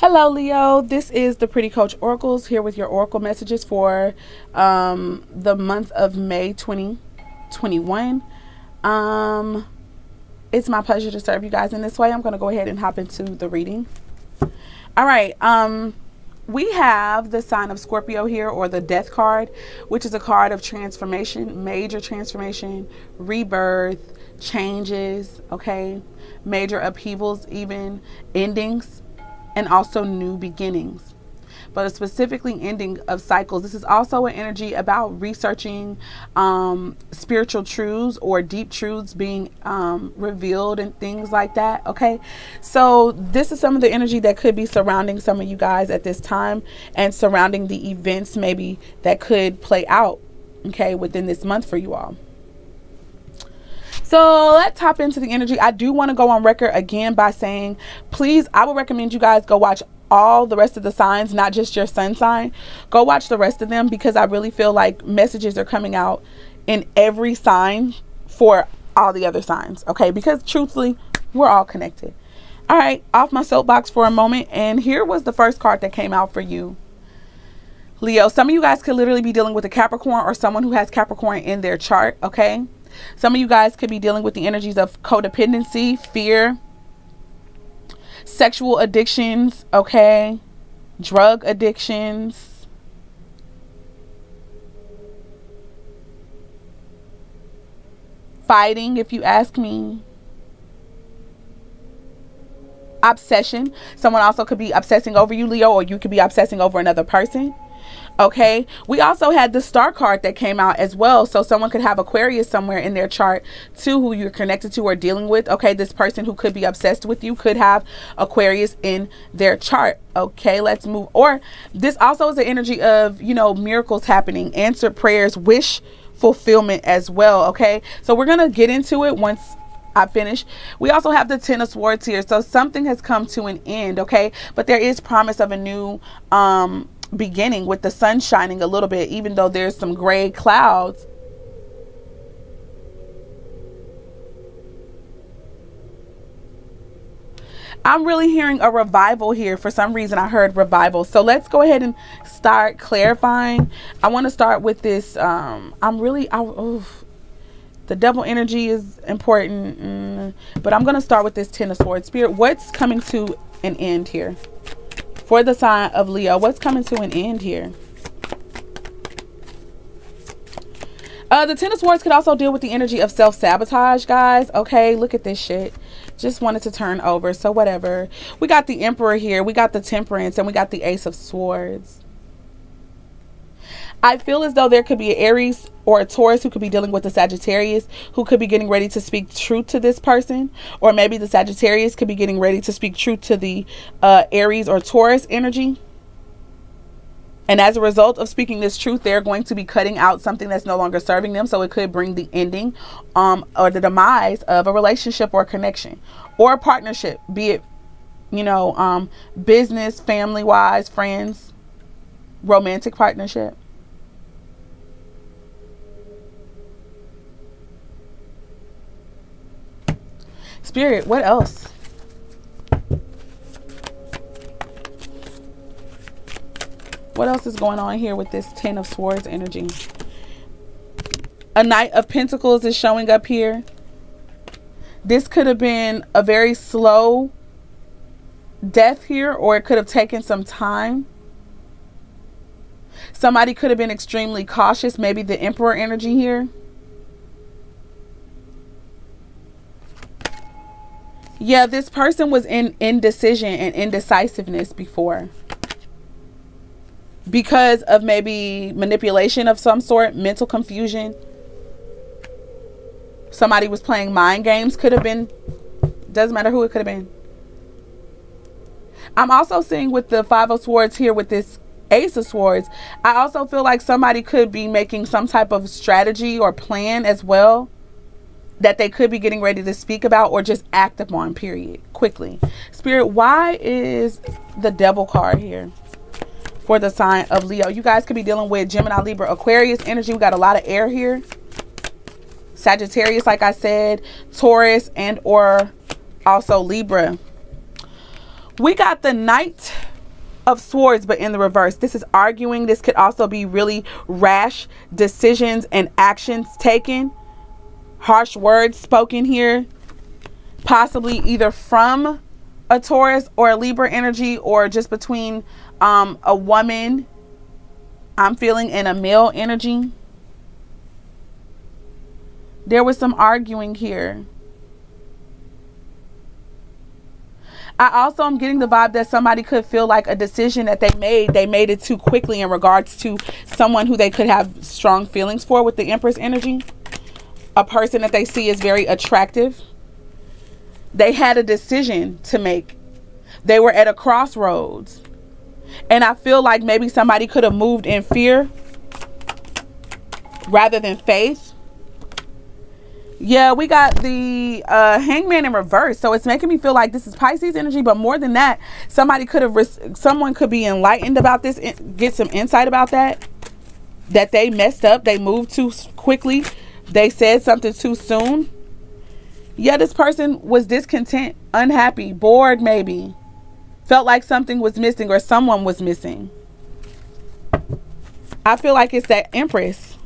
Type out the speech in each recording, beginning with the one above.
Hello, Leo. This is the Pretty Coach Oracles here with your Oracle messages for um, the month of May 2021. Um, it's my pleasure to serve you guys in this way. I'm going to go ahead and hop into the reading. All right. Um, we have the sign of Scorpio here, or the Death card, which is a card of transformation, major transformation, rebirth, changes, okay, major upheavals, even endings and also new beginnings but specifically ending of cycles. This is also an energy about researching um, spiritual truths or deep truths being um, revealed and things like that. Okay, so this is some of the energy that could be surrounding some of you guys at this time and surrounding the events maybe that could play out. Okay, within this month for you all. So let's hop into the energy. I do want to go on record again by saying, please, I would recommend you guys go watch all the rest of the signs, not just your sun sign. Go watch the rest of them because I really feel like messages are coming out in every sign for all the other signs. Okay, because truthfully, we're all connected. All right, off my soapbox for a moment. And here was the first card that came out for you. Leo, some of you guys could literally be dealing with a Capricorn or someone who has Capricorn in their chart, okay? Some of you guys could be dealing with the energies of codependency, fear, sexual addictions, okay? Drug addictions. Fighting, if you ask me. Obsession. Someone also could be obsessing over you, Leo, or you could be obsessing over another person. Okay. We also had the star card that came out as well. So someone could have Aquarius somewhere in their chart too, who you're connected to or dealing with. Okay. This person who could be obsessed with you could have Aquarius in their chart. Okay. Let's move. Or this also is the energy of, you know, miracles happening, answered prayers, wish fulfillment as well. Okay. So we're going to get into it once I finish. We also have the Ten of Swords here. So something has come to an end, okay? But there is promise of a new um beginning with the sun shining a little bit, even though there's some gray clouds. I'm really hearing a revival here. For some reason, I heard revival. So let's go ahead and start clarifying. I want to start with this. Um, I'm really, I, oof, the devil energy is important, mm, but I'm going to start with this Ten of Swords. Spirit, what's coming to an end here? For the sign of Leo. What's coming to an end here? Uh, the Ten of Swords could also deal with the energy of self-sabotage, guys. Okay, look at this shit. Just wanted to turn over, so whatever. We got the Emperor here. We got the Temperance, and we got the Ace of Swords. I feel as though there could be an Aries or a Taurus who could be dealing with the Sagittarius who could be getting ready to speak truth to this person. Or maybe the Sagittarius could be getting ready to speak truth to the uh, Aries or Taurus energy. And as a result of speaking this truth, they're going to be cutting out something that's no longer serving them. So it could bring the ending um, or the demise of a relationship or a connection or a partnership, be it, you know, um, business, family wise, friends, romantic partnership. Spirit, what else? What else is going on here with this Ten of Swords energy? A Knight of Pentacles is showing up here. This could have been a very slow death here, or it could have taken some time. Somebody could have been extremely cautious. Maybe the Emperor energy here. Yeah, this person was in indecision and indecisiveness before. Because of maybe manipulation of some sort, mental confusion. Somebody was playing mind games, could have been. Doesn't matter who it could have been. I'm also seeing with the Five of Swords here with this Ace of Swords. I also feel like somebody could be making some type of strategy or plan as well that they could be getting ready to speak about or just act upon, period, quickly. Spirit, why is the devil card here for the sign of Leo? You guys could be dealing with Gemini, Libra, Aquarius energy. We got a lot of air here. Sagittarius, like I said, Taurus, and or also Libra. We got the Knight of Swords, but in the reverse. This is arguing. This could also be really rash decisions and actions taken. Harsh words spoken here. Possibly either from a Taurus or a Libra energy or just between um, a woman I'm feeling in a male energy. There was some arguing here. I also am getting the vibe that somebody could feel like a decision that they made, they made it too quickly in regards to someone who they could have strong feelings for with the Empress energy. A person that they see is very attractive. They had a decision to make. They were at a crossroads. And I feel like maybe somebody could have moved in fear rather than faith. Yeah, we got the uh, hangman in reverse. So it's making me feel like this is Pisces energy. But more than that, somebody could have, someone could be enlightened about this, get some insight about that. That they messed up. They moved too quickly. They said something too soon. Yeah, this person was discontent, unhappy, bored maybe felt like something was missing or someone was missing. I feel like it's that Empress.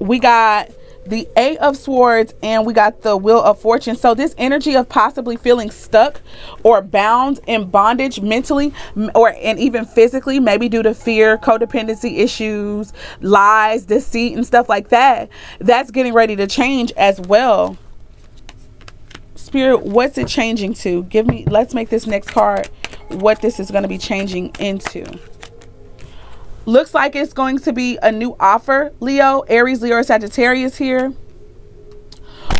We got the eight of swords and we got the wheel of fortune. So this energy of possibly feeling stuck or bound in bondage mentally or and even physically maybe due to fear codependency issues lies deceit and stuff like that that's getting ready to change as well. Spirit what's it changing to? Give me let's make this next card what this is going to be changing into looks like it's going to be a new offer leo aries leo or sagittarius here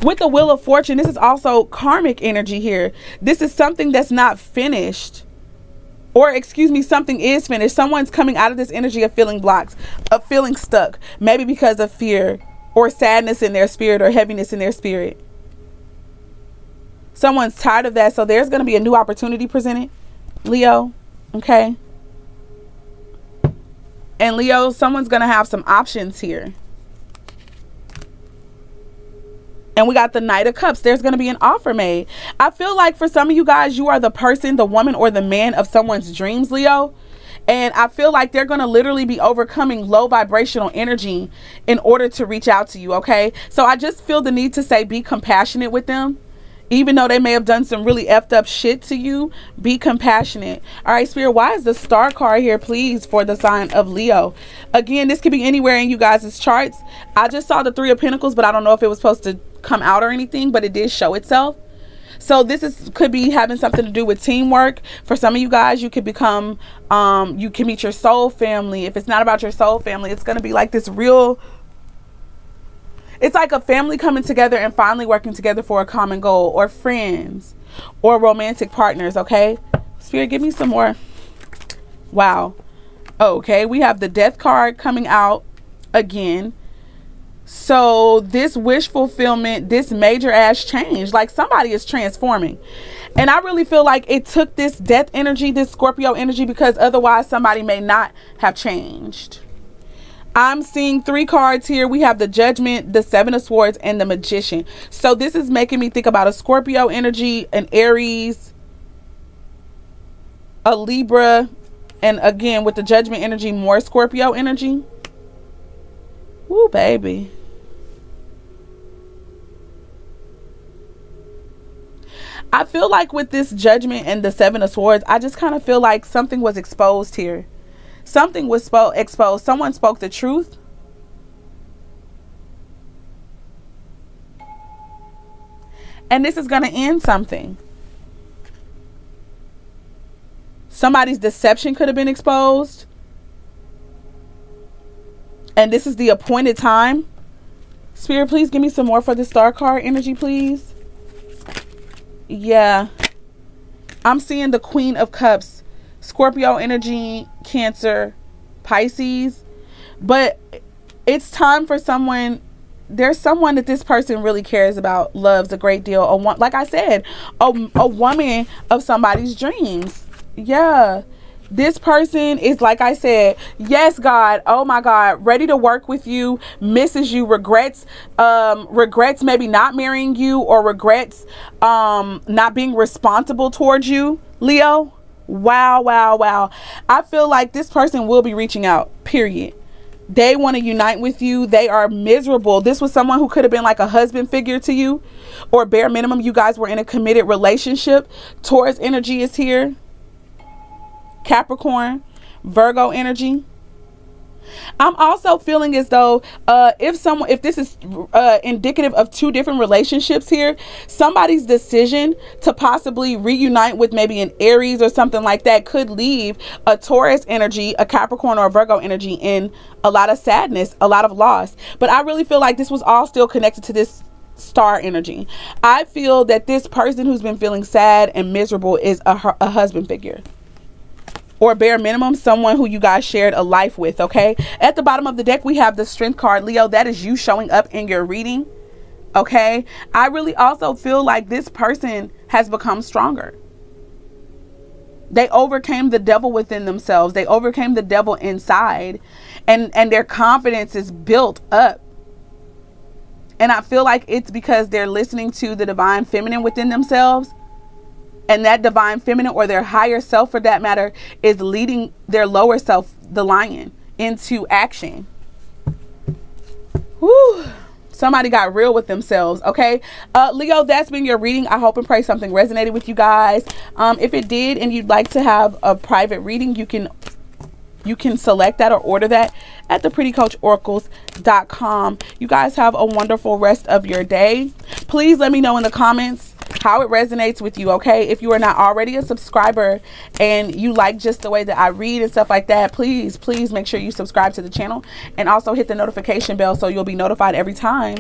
with the wheel of fortune this is also karmic energy here this is something that's not finished or excuse me something is finished someone's coming out of this energy of feeling blocked of feeling stuck maybe because of fear or sadness in their spirit or heaviness in their spirit Someone's tired of that. So there's going to be a new opportunity presented, Leo. Okay. And Leo, someone's going to have some options here. And we got the Knight of Cups. There's going to be an offer made. I feel like for some of you guys, you are the person, the woman, or the man of someone's dreams, Leo. And I feel like they're going to literally be overcoming low vibrational energy in order to reach out to you, okay? So I just feel the need to say be compassionate with them even though they may have done some really effed up shit to you, be compassionate. All right, Spirit, why is the star card here, please, for the sign of Leo? Again, this could be anywhere in you guys' charts. I just saw the Three of Pentacles, but I don't know if it was supposed to come out or anything, but it did show itself. So this is could be having something to do with teamwork. For some of you guys, you could become, um, you can meet your soul family. If it's not about your soul family, it's going to be like this real it's like a family coming together and finally working together for a common goal, or friends, or romantic partners, okay? Spirit, give me some more. Wow. Okay, we have the death card coming out again. So this wish fulfillment, this major ass change, like somebody is transforming. And I really feel like it took this death energy, this Scorpio energy, because otherwise somebody may not have changed. I'm seeing three cards here. We have the Judgment, the Seven of Swords, and the Magician. So this is making me think about a Scorpio energy, an Aries, a Libra, and again with the Judgment energy, more Scorpio energy. Woo, baby. I feel like with this Judgment and the Seven of Swords, I just kind of feel like something was exposed here Something was exposed. Someone spoke the truth. And this is going to end something. Somebody's deception could have been exposed. And this is the appointed time. Spirit, please give me some more for the star card energy, please. Yeah. I'm seeing the Queen of Cups Scorpio energy, Cancer, Pisces. But it's time for someone there's someone that this person really cares about, loves a great deal. A one, like I said, a, a woman of somebody's dreams. Yeah. This person is like I said, yes, God, oh my God, ready to work with you, misses you, regrets, um, regrets maybe not marrying you or regrets um not being responsible towards you Leo, wow, wow, wow. I feel like this person will be reaching out, period. They want to unite with you. They are miserable. This was someone who could have been like a husband figure to you, or bare minimum, you guys were in a committed relationship. Taurus energy is here. Capricorn, Virgo energy. I'm also feeling as though uh, if someone, if this is uh, indicative of two different relationships here, somebody's decision to possibly reunite with maybe an Aries or something like that could leave a Taurus energy, a Capricorn or a Virgo energy in a lot of sadness, a lot of loss. But I really feel like this was all still connected to this star energy. I feel that this person who's been feeling sad and miserable is a, a husband figure or bare minimum someone who you guys shared a life with okay? At the bottom of the deck we have the strength card leo. That is you showing up in your reading okay? I really also feel like this person has become stronger. They overcame the devil within themselves. They overcame the devil inside and and their confidence is built up. And i feel like it's because they're listening to the divine feminine within themselves and that divine feminine or their higher self for that matter is leading their lower self the lion into action. Whew. somebody got real with themselves okay? Uh, leo that's been your reading. I hope and pray something resonated with you guys. Um, if it did and you'd like to have a private reading you can you can select that or order that at theprettycoachoracles.com you guys have a wonderful rest of your day. Please let me know in the comments how it resonates with you okay? If you are not already a subscriber and you like just the way that i read and stuff like that please please make sure you subscribe to the channel and also hit the notification bell so you'll be notified every time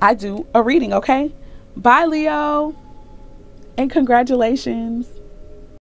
i do a reading okay? Bye leo and congratulations